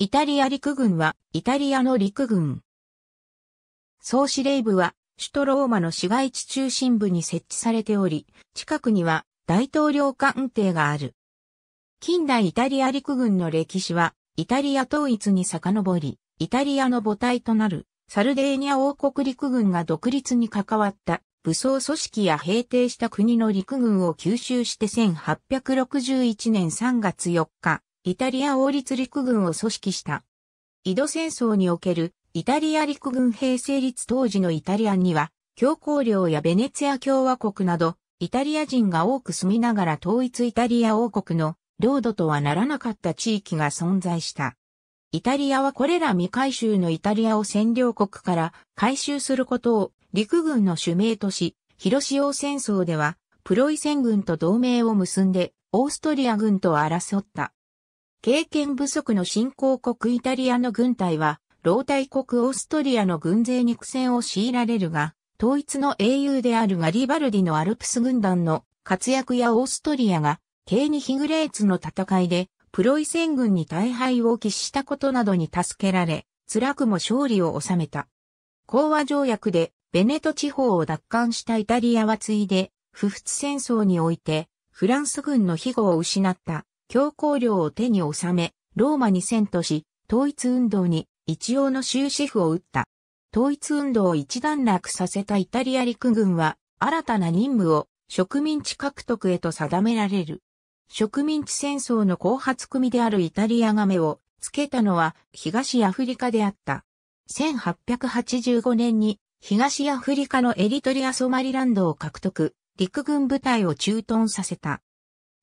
イタリア陸軍はイタリアの陸軍。総司令部は首都ローマの市街地中心部に設置されており、近くには大統領官邸がある。近代イタリア陸軍の歴史は、イタリア統一に遡り、イタリアの母体となるサルデーニャ王国陸軍が独立に関わった武装組織や平定した国の陸軍を吸収して1861年3月4日、イタリア王立陸軍を組織した。井戸戦争におけるイタリア陸軍兵成立当時のイタリアには、教皇領やベネツィア共和国など、イタリア人が多く住みながら統一イタリア王国の領土とはならなかった地域が存在した。イタリアはこれら未回収のイタリアを占領国から回収することを陸軍の主命とし、広潮戦争ではプロイセン軍と同盟を結んでオーストリア軍と争った。経験不足の新興国イタリアの軍隊は、老大国オーストリアの軍勢に苦戦を強いられるが、統一の英雄であるガリバルディのアルプス軍団の活躍やオーストリアが、ケーニヒグレーツの戦いでプロイセン軍に大敗を喫したことなどに助けられ、辛くも勝利を収めた。講和条約でベネト地方を奪還したイタリアはついで、不仏戦争において、フランス軍の庇護を失った強行領を手に収め、ローマに遷都し、統一運動に一応の終止符を打った。統一運動を一段落させたイタリア陸軍は、新たな任務を植民地獲得へと定められる。植民地戦争の後発組であるイタリアが目をつけたのは東アフリカであった。1885年に東アフリカのエリトリア・ソマリランドを獲得、陸軍部隊を駐屯させた。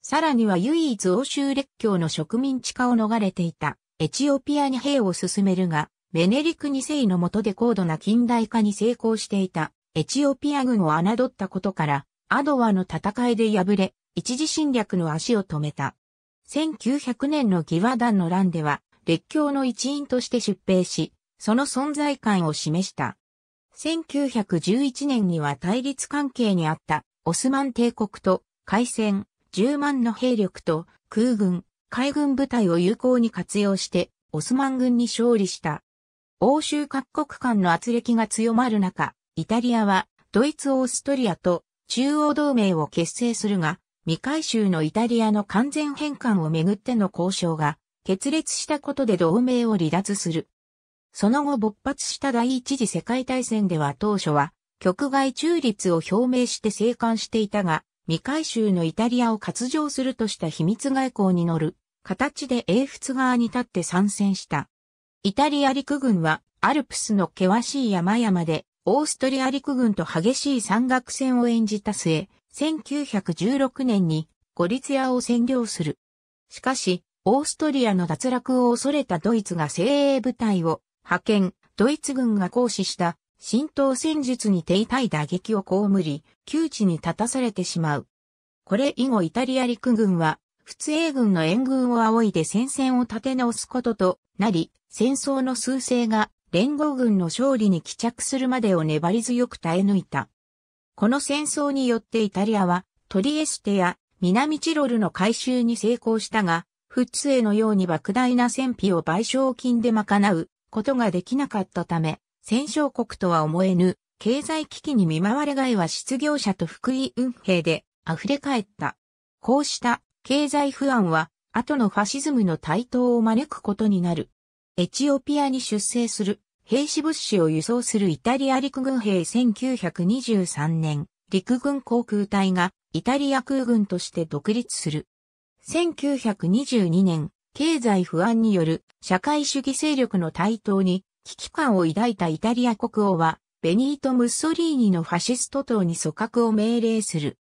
さらには唯一欧州列強の植民地化を逃れていたエチオピアに兵を進めるが、メネリク2世の下で高度な近代化に成功していたエチオピア軍を侮ったことから、アドワの戦いで敗れ、一時侵略の足を止めた。1900年のギワ団の乱では、列強の一員として出兵し、その存在感を示した。1911年には対立関係にあったオスマン帝国と海戦、10万の兵力と空軍、海軍部隊を有効に活用してオスマン軍に勝利した。欧州各国間の圧力が強まる中、イタリアはドイツ・オーストリアと中央同盟を結成するが、未回収のイタリアの完全返還をめぐっての交渉が決裂したことで同盟を離脱する。その後勃発した第一次世界大戦では当初は局外中立を表明して生還していたが、未回収のイタリアを割譲するとした秘密外交に乗る形で英仏側に立って参戦した。イタリア陸軍はアルプスの険しい山々でオーストリア陸軍と激しい山岳戦を演じた末、1916年にゴリツヤを占領する。しかし、オーストリアの脱落を恐れたドイツが精鋭部隊を派遣、ドイツ軍が行使した浸透戦術に手痛い打撃を被り、窮地に立たされてしまう。これ以後イタリア陸軍は、仏英軍の援軍を仰いで戦線を立て直すこととなり、戦争の数勢が連合軍の勝利に帰着するまでを粘り強く耐え抜いた。この戦争によってイタリアはトリエステや南チロルの回収に成功したが、フッツェのように莫大な戦費を賠償金で賄うことができなかったため、戦勝国とは思えぬ経済危機に見舞われ害は失業者と福井運兵で溢れ返った。こうした経済不安は後のファシズムの台頭を招くことになる。エチオピアに出征する兵士物資を輸送するイタリア陸軍兵1923年、陸軍航空隊がイタリア空軍として独立する。1922年、経済不安による社会主義勢力の台頭に危機感を抱いたイタリア国王は、ベニート・ムッソリーニのファシスト党に組閣を命令する。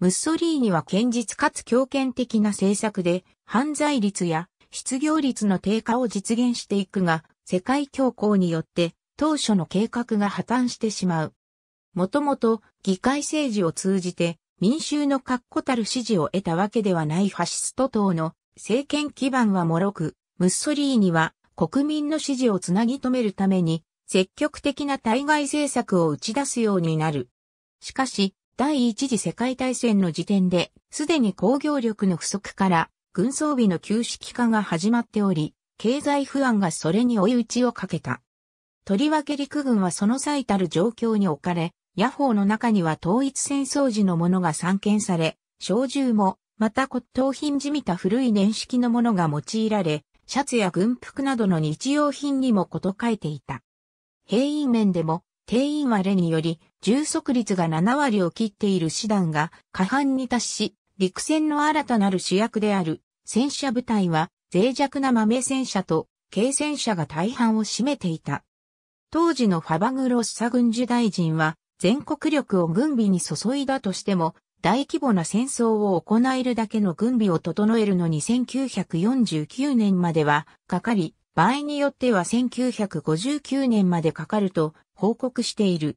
ムッソリーニは堅実かつ強権的な政策で、犯罪率や失業率の低下を実現していくが、世界恐慌によって当初の計画が破綻してしまう。もともと議会政治を通じて民衆の確固たる支持を得たわけではないファシスト党の政権基盤は脆く、ムッソリーニは国民の支持をつなぎ止めるために積極的な対外政策を打ち出すようになる。しかし、第一次世界大戦の時点で、すでに工業力の不足から軍装備の旧式化が始まっており、経済不安がそれに追い打ちをかけた。とりわけ陸軍はその最たる状況に置かれ、野砲の中には統一戦争時のものが散見され、小銃も、また骨董品じみた古い年式のものが用いられ、シャツや軍服などの日用品にもこと書いていた。兵員面でも、定員割れにより、充足率が7割を切っている師団が過半に達し、陸戦の新たなる主役である戦車部隊は脆弱な豆戦車と軽戦車が大半を占めていた。当時のファバグロッサ軍事大臣は全国力を軍備に注いだとしても大規模な戦争を行えるだけの軍備を整えるのに1949年まではかかり、場合によっては1959年までかかると報告している。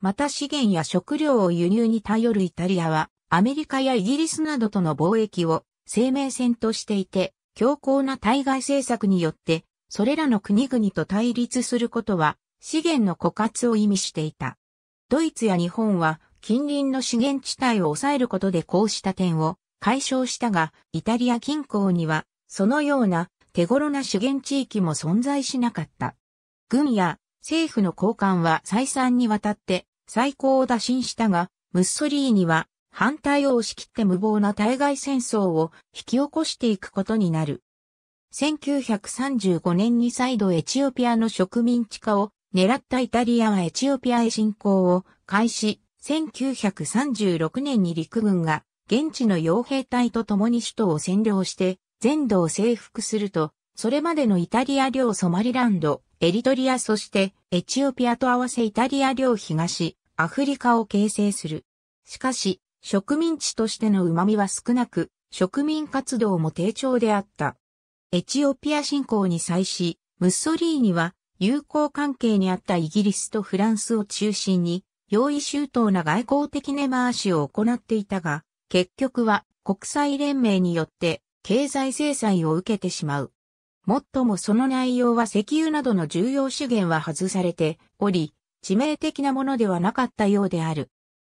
また資源や食料を輸入に頼るイタリアはアメリカやイギリスなどとの貿易を生命線としていて、強硬な対外政策によって、それらの国々と対立することは資源の枯渇を意味していた。ドイツや日本は近隣の資源地帯を抑えることでこうした点を解消したが、イタリア近郊にはそのような手頃な資源地域も存在しなかった。軍や政府の高官は再三にわたって最高を打診したが、ムッソリーニは反対を押し切って無謀な対外戦争を引き起こしていくことになる。1935年に再度エチオピアの植民地化を狙ったイタリアはエチオピアへ侵攻を開始。1936年に陸軍が現地の傭兵隊と共に首都を占領して全土を征服すると、それまでのイタリア領ソマリランド、エリトリアそしてエチオピアと合わせイタリア領東、アフリカを形成する。しかし、植民地としての旨味は少なく、植民活動も低調であった。エチオピア侵攻に際し、ムッソリーニは友好関係にあったイギリスとフランスを中心に、用意周到な外交的根回しを行っていたが、結局は国際連盟によって経済制裁を受けてしまう。もっともその内容は石油などの重要資源は外されており、致命的なものではなかったようである。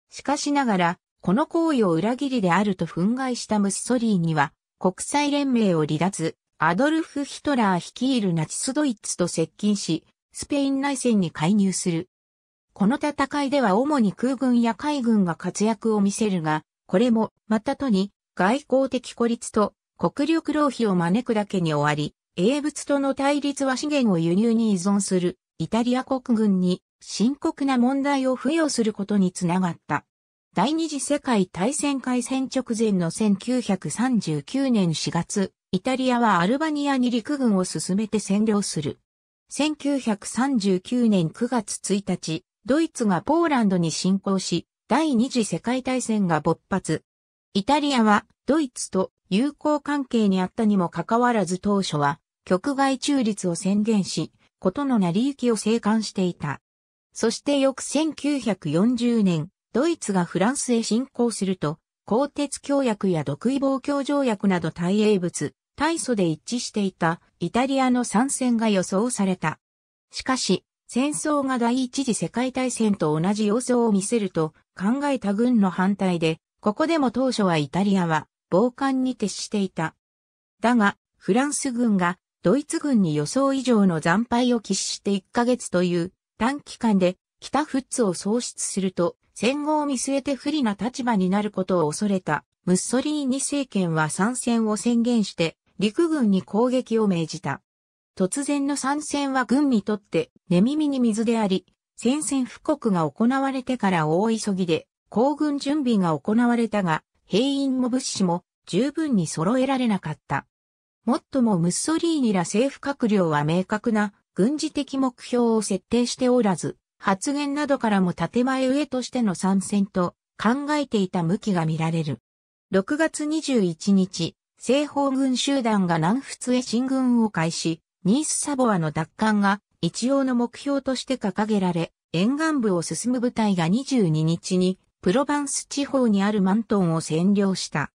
しかしながら、この行為を裏切りであると憤慨したムッソリーには、国際連盟を離脱、アドルフ・ヒトラー率いるナチスドイツと接近し、スペイン内戦に介入する。この戦いでは主に空軍や海軍が活躍を見せるが、これも、またとに、外交的孤立と国力浪費を招くだけに終わり、英仏との対立は資源を輸入に依存するイタリア国軍に深刻な問題を付与することにつながった。第二次世界大戦開戦直前の1939年4月、イタリアはアルバニアに陸軍を進めて占領する。1939年9月1日、ドイツがポーランドに侵攻し、第二次世界大戦が勃発。イタリアはドイツと友好関係にあったにもかかわらず当初は局外中立を宣言し、ことの成り行きを静観していた。そして翌1940年、ドイツがフランスへ侵攻すると、鋼鉄協約や独異防共条約など対英物、大祖で一致していたイタリアの参戦が予想された。しかし、戦争が第一次世界大戦と同じ様相を見せると考えた軍の反対で、ここでも当初はイタリアは傍観に徹していた。だが、フランス軍がドイツ軍に予想以上の惨敗を喫して1ヶ月という短期間で北フッツを喪失すると戦後を見据えて不利な立場になることを恐れたムッソリーニ政権は参戦を宣言して陸軍に攻撃を命じた。突然の参戦は軍にとって寝耳に水であり、宣戦布告が行われてから大急ぎで行軍準備が行われたが、兵員も物資も十分に揃えられなかった。もっともムッソリーニら政府閣僚は明確な軍事的目標を設定しておらず、発言などからも建前上としての参戦と考えていた向きが見られる。6月21日、西方軍集団が南仏へ進軍を開始、ニースサボアの奪還が一応の目標として掲げられ、沿岸部を進む部隊が22日にプロバンス地方にあるマントンを占領した。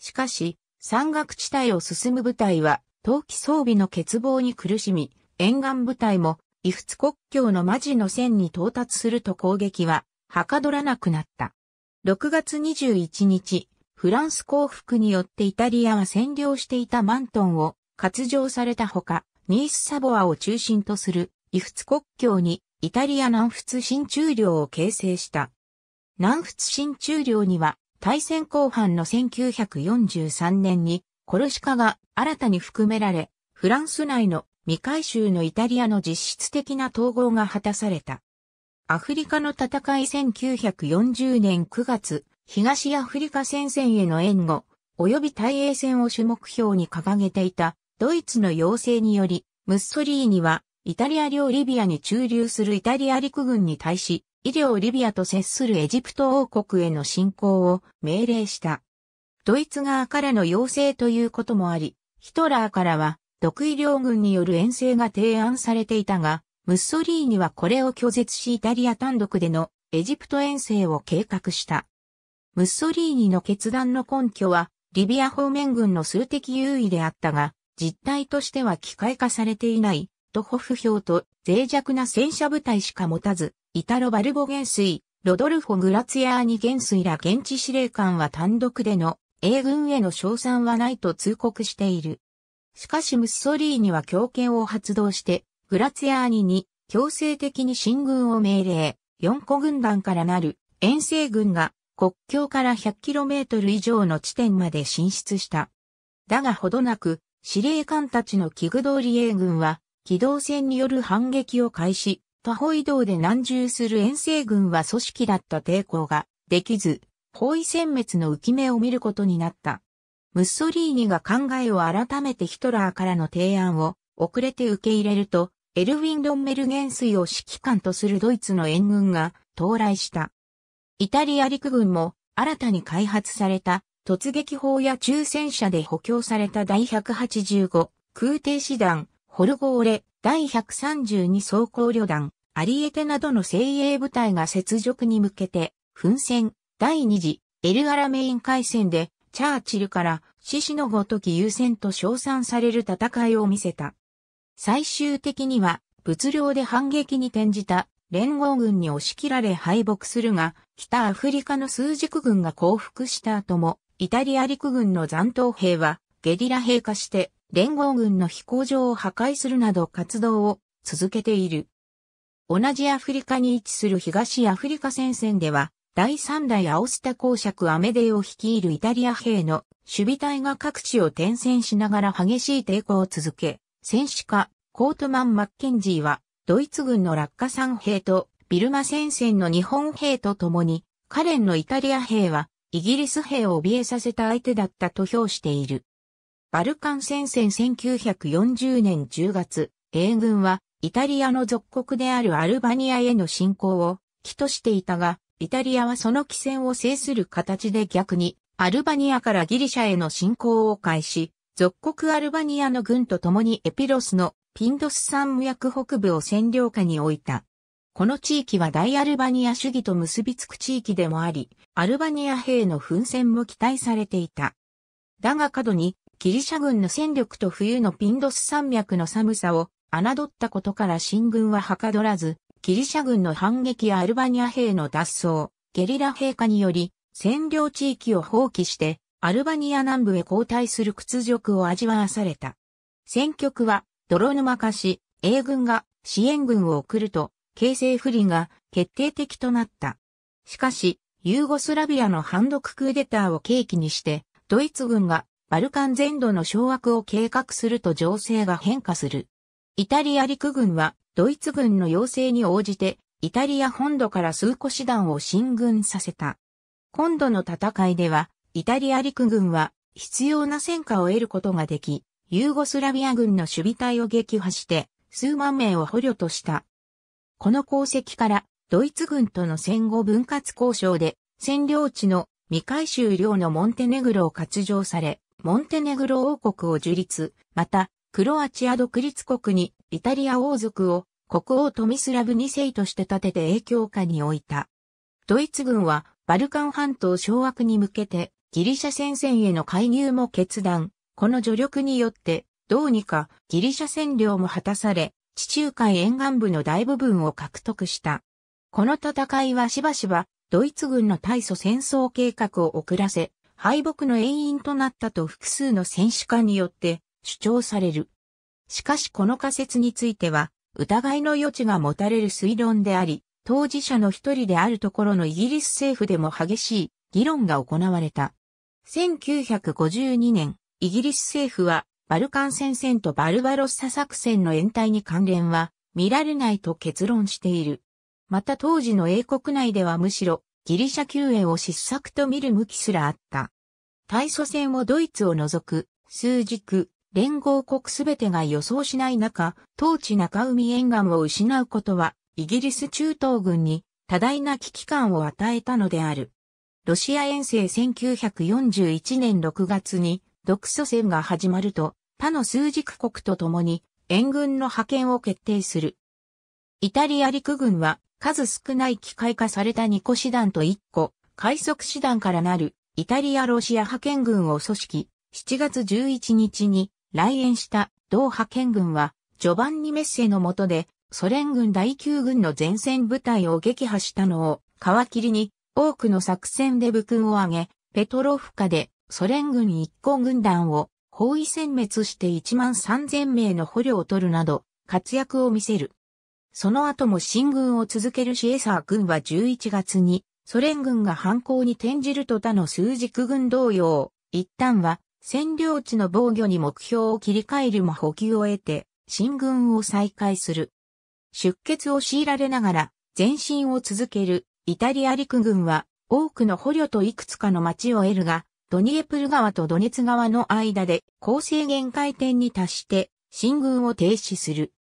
しかし、山岳地帯を進む部隊は、冬季装備の欠乏に苦しみ、沿岸部隊も、イフツ国境のマジの線に到達すると攻撃は、はかどらなくなった。6月21日、フランス降伏によってイタリアは占領していたマントンを割譲されたほか、ニースサボアを中心とするイフツ国境にイタリア南仏新中領を形成した。南仏新中領には大戦後半の1943年にコルシカが新たに含められ、フランス内の未回収のイタリアの実質的な統合が果たされた。アフリカの戦い1940年9月、東アフリカ戦線への援護、及び大英戦を主目標に掲げていたドイツの要請により、ムッソリーニはイタリア領リビアに駐留するイタリア陸軍に対し、医療リビアと接するエジプト王国への侵攻を命令した。ドイツ側からの要請ということもあり、ヒトラーからは独医療軍による遠征が提案されていたが、ムッソリーニはこれを拒絶しイタリア単独でのエジプト遠征を計画した。ムッソリーニの決断の根拠は、リビア方面軍の数的優位であったが、実態としては機械化されていない、トホフ表と脆弱な戦車部隊しか持たず、イタロ・バルボ元帥、ロドルフォ・グラツィアーニ元帥ら現地司令官は単独での英軍への賞賛はないと通告している。しかしムッソリーニは強権を発動してグラツィアーニに強制的に進軍を命令、4個軍団からなる遠征軍が国境から 100km 以上の地点まで進出した。だがほどなく、司令官たちの器具通り英軍は、機動戦による反撃を開始、他方移動で南従する遠征軍は組織だった抵抗ができず、包囲殲滅の浮き目を見ることになった。ムッソリーニが考えを改めてヒトラーからの提案を遅れて受け入れると、エルウィン・ロンメル元帥を指揮官とするドイツの援軍が到来した。イタリア陸軍も新たに開発された突撃砲や中戦車で補強された第185空挺師団、ホルゴーレ、第132装甲旅団、アリエテなどの精鋭部隊が雪辱に向けて、奮戦、第二次、エルアラメイン海戦で、チャーチルから獅子のごとき優先と称賛される戦いを見せた。最終的には物量で反撃に転じた連合軍に押し切られ敗北するが、北アフリカの数軸軍が降伏した後も、イタリア陸軍の残党兵はゲリラ兵化して連合軍の飛行場を破壊するなど活動を続けている。同じアフリカに位置する東アフリカ戦線では、第三代アオスタ公爵アメデーオ率いる率いるイタリア兵の守備隊が各地を転戦しながら激しい抵抗を続け、戦史家、コンプトン・マッケンジーは、ドイツ軍の落下傘兵とビルマ戦線の日本兵と共に、ケレンのイタリア兵は、イギリス兵を怯えさせた相手だったと評している。バルカン戦線1940年10月、伊軍は、イタリアの属国であるアルバニアへの侵攻を、起としていたが、イタリアはその起戦を制する形で逆に、アルバニアからギリシャへの侵攻を開始、属国アルバニアの軍と共にエピロスのピンドス山脈北部を占領下に置いた。この地域は大アルバニア主義と結びつく地域でもあり、アルバニア兵の奮戦も期待されていた。だが過度にギリシャ軍の戦力と冬のピンドス山脈の寒さを侮ったことから進軍ははかどらず、ギリシャ軍の反撃やアルバニア兵の脱走、ゲリラ兵化により、占領地域を放棄してアルバニア南部へ後退する屈辱を味わわされた。戦局は泥沼化し、英軍が支援軍を送ると、形勢不利が決定的となった。しかし、ユーゴスラビアの反独クーデターを契機にして、ドイツ軍がバルカン全土の掌握を計画すると情勢が変化する。イタリア陸軍はドイツ軍の要請に応じて、イタリア本土から数個師団を進軍させた。今度の戦いでは、イタリア陸軍は必要な戦果を得ることができ、ユーゴスラビア軍の守備隊を撃破して数万名を捕虜とした。この功績からドイツ軍との戦後分割交渉で占領地の未回収領のモンテネグロを割譲され、モンテネグロ王国を樹立、また、クロアチア独立国にイタリア王族を国王トミスラブ2世として立てて影響下に置いた。ドイツ軍はバルカン半島掌握に向けてギリシャ戦線への介入も決断。この助力によって、どうにかギリシャ占領も果たされ、地中海沿岸部の大部分を獲得した。この戦いはしばしば、ドイツ軍の大祖戦争計画を遅らせ、敗北の遠因となったと複数の戦士官によって主張される。しかしこの仮説については、疑いの余地が持たれる推論であり、当事者の一人であるところのイギリス政府でも激しい議論が行われた。1952年、イギリス政府はバルカン戦線とバルバロッサ作戦の延滞に関連は見られないと結論している。また当時の英国内ではむしろギリシャ救援を失策と見る向きすらあった。対祖戦をドイツを除く数軸、連合国すべてが予想しない中、統治中海沿岸を失うことはイギリス中東軍に多大な危機感を与えたのである。ロシア遠征1941年6月に独ソ戦が始まると他の数軸国と共に援軍の派遣を決定する。イタリア陸軍は数少ない機械化された2個師団と1個快速師団からなるイタリアロシア派遣軍を組織7月11日に来園した同派遣軍はジョバンニメッセの下でソ連軍第9軍の前線部隊を撃破したのを皮切りに多くの作戦で武勲を挙げ、ペトロフカでソ連軍一個軍団を包囲殲滅して1万3000名の捕虜を取るなど活躍を見せる。その後も進軍を続けるシエサー軍は11月にソ連軍が反攻に転じると他の数軸軍同様、一旦は占領地の防御に目標を切り替えるも補給を得て進軍を再開する。出血を強いられながら前進を続けるイタリア陸軍は多くの捕虜といくつかの町を得るが、ドニエプル川とドネツ川の間で構成限界点に達して進軍を停止する。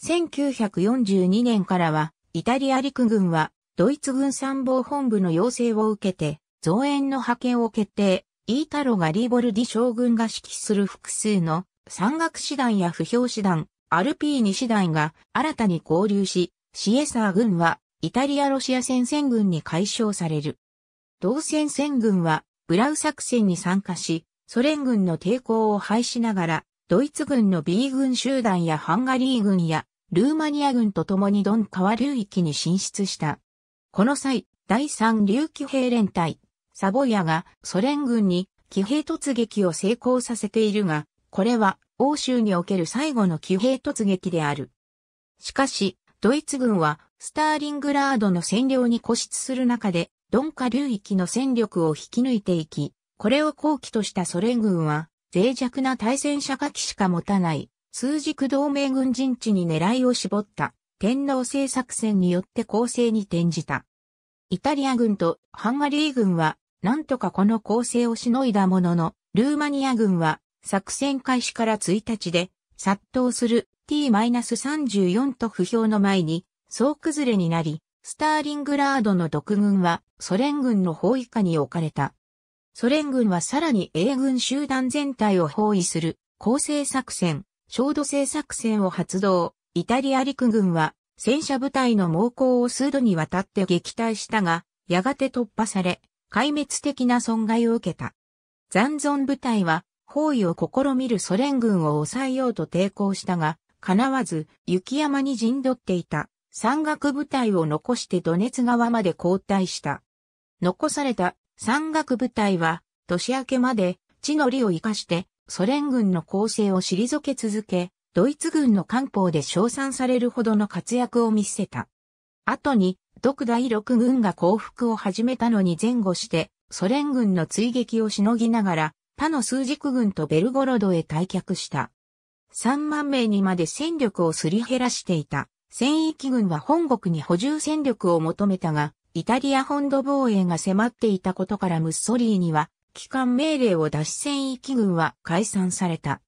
1942年からはイタリア陸軍はドイツ軍参謀本部の要請を受けて増援の派遣を決定。イータロ・ガリボルディ将軍が指揮する複数の山岳師団や不評師団、アルピーニ師団が新たに合流し、シエサー軍はイタリア・ロシア戦線軍に解消される。同戦線軍はブラウ作戦に参加し、ソ連軍の抵抗を排しながら、ドイツ軍の B 軍集団やハンガリー軍やルーマニア軍と共にドン川流域に進出した。この際、第三竜騎兵連隊、サボヤがソ連軍に騎兵突撃を成功させているが、これは欧州における最後の騎兵突撃である。しかし、ドイツ軍はスターリングラードの占領に固執する中で、ドンカ流域の戦力を引き抜いていき、これを後期としたソ連軍は、脆弱な対戦車火器しか持たない、数軸同盟軍陣地に狙いを絞った天皇制作戦によって攻勢に転じた。イタリア軍とハンガリー軍は、なんとかこの攻勢をしのいだものの、ルーマニア軍は作戦開始から1日で殺到する T-34 と不評の前に総崩れになり、スターリングラードの独軍はソ連軍の包囲下に置かれた。ソ連軍はさらに英軍集団全体を包囲する攻勢作戦、焦土制作戦を発動。イタリア陸軍は戦車部隊の猛攻を数度にわたって撃退したが、やがて突破され、壊滅的な損害を受けた。残存部隊は包囲を試みるソ連軍を抑えようと抵抗したが、叶わず雪山に陣取っていた山岳部隊を残してドネツ川まで交代した。残された山岳部隊は年明けまで地の利を生かしてソ連軍の攻勢を退け続け、ドイツ軍の艦砲で称賛されるほどの活躍を見せた。後に、独第六軍が降伏を始めたのに前後して、ソ連軍の追撃をしのぎながら、他の数軸軍とベルゴロドへ退却した。3万名にまで戦力をすり減らしていた。戦域軍は本国に補充戦力を求めたが、イタリア本土防衛が迫っていたことからムッソリーニは、帰還命令を出し戦域軍は解散された。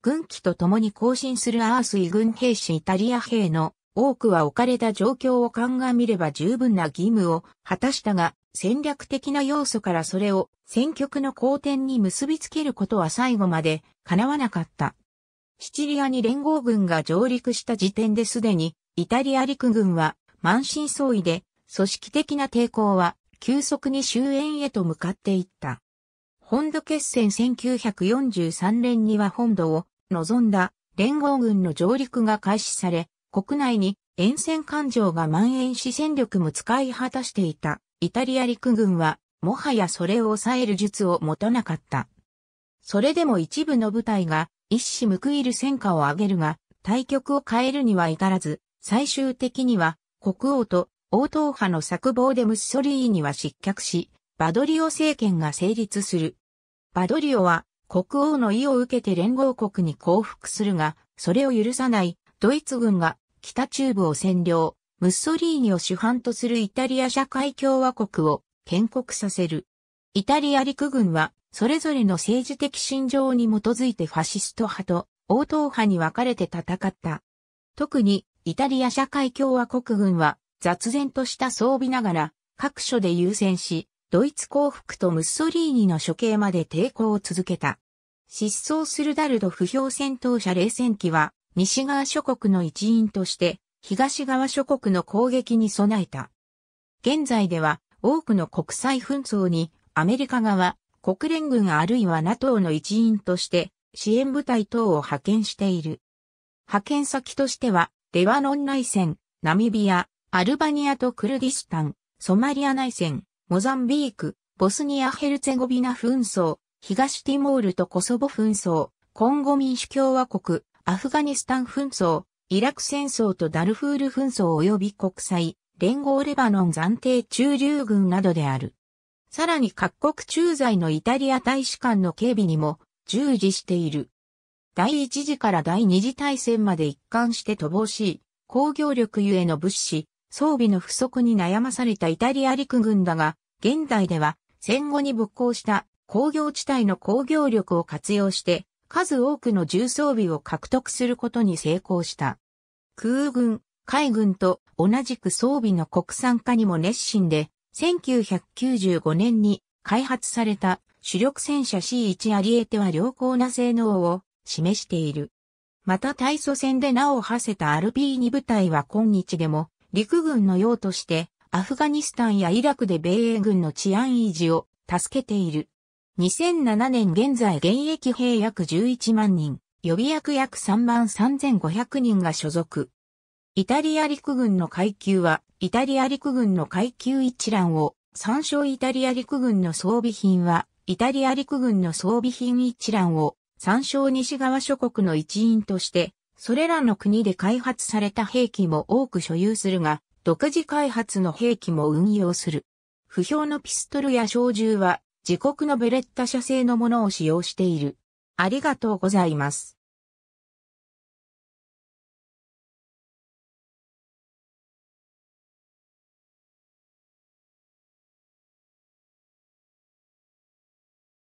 軍機と共に行進するアースイ軍兵士イタリア兵の多くは置かれた状況を鑑みれば十分な義務を果たしたが、戦略的な要素からそれを戦局の好転に結びつけることは最後まで叶わなかった。シチリアに連合軍が上陸した時点ですでに、イタリア陸軍は満身創痍で、組織的な抵抗は急速に終焉へと向かっていった。本土決戦1943年には本土を望んだ連合軍の上陸が開始され、国内に沿線感情が蔓延し戦力も使い果たしていたイタリア陸軍は、もはやそれを抑える術を持たなかった。それでも一部の部隊が一矢報いる戦果を挙げるが、対局を変えるには至らず、最終的には国王と王党派の策謀でムッソリーニは失脚し、バドリオ政権が成立する。バドリオは国王の意を受けて連合国に降伏するが、それを許さないドイツ軍が北中部を占領、ムッソリーニを主犯とするイタリア社会共和国を建国させる。イタリア陸軍はそれぞれの政治的信条に基づいてファシスト派と応答派に分かれて戦った。特にイタリア社会共和国軍は雑然とした装備ながら各所で優先し、ドイツ降伏とムッソリーニの処刑まで抵抗を続けた。失踪するダルド不評戦闘車冷戦機は西側諸国の一員として東側諸国の攻撃に備えた。現在では多くの国際紛争にアメリカ側、国連軍あるいは NATO の一員として支援部隊等を派遣している。派遣先としては、レバノン内戦、ナミビア、アルバニアとクルディスタン、ソマリア内戦、モザンビーク、ボスニア・ヘルツェゴビナ紛争、東ティモールとコソボ紛争、コンゴ民主共和国、アフガニスタン紛争、イラク戦争とダルフール紛争及び国際、連合レバノン暫定駐留軍などである。さらに各国駐在のイタリア大使館の警備にも従事している。第一次から第二次大戦まで一貫して乏しい工業力ゆえの物資、装備の不足に悩まされたイタリア陸軍だが、現代では戦後に勃興した工業地帯の工業力を活用して数多くの重装備を獲得することに成功した。空軍、海軍と同じく装備の国産化にも熱心で、1995年に開発された主力戦車 C1 アリエテは良好な性能を示している。また対祖戦で名を馳せた RP2 部隊は今日でも陸軍の用としてアフガニスタンやイラクで米英軍の治安維持を助けている。2007年現在現役兵約11万人、予備役約3万3500人が所属。イタリア陸軍の階級は、イタリア陸軍の階級一覧を、参照イタリア陸軍の装備品は、イタリア陸軍の装備品一覧を、参照西側諸国の一員として、それらの国で開発された兵器も多く所有するが、独自開発の兵器も運用する。不評のピストルや小銃は自国のベレッタ社製のものを使用している。ありがとうございます。